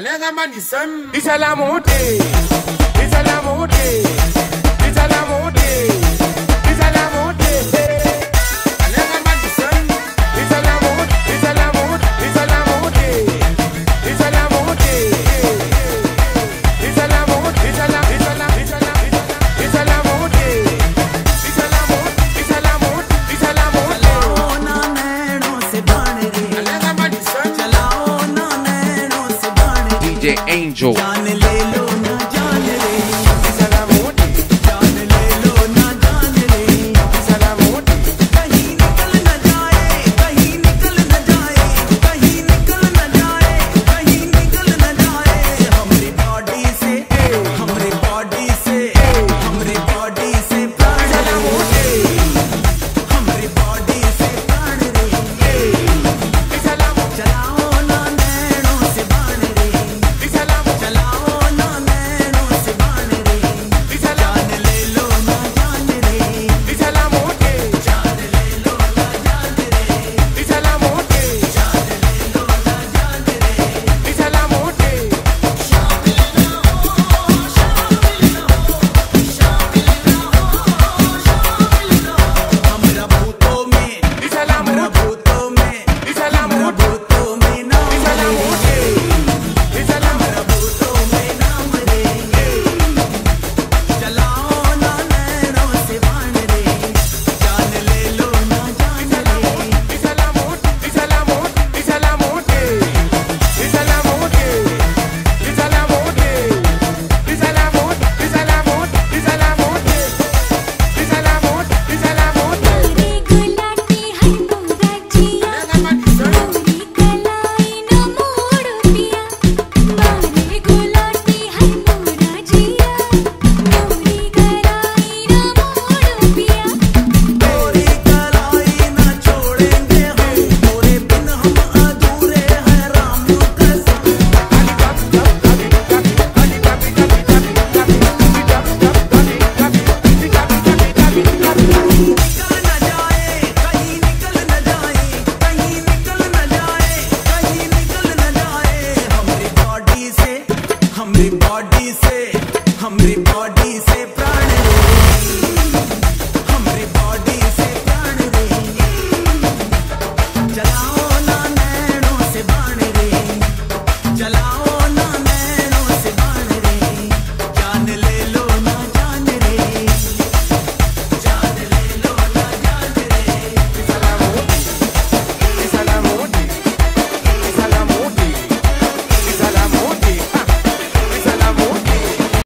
Another man is some. It's a lamote. It's a lamote. DJ Angel.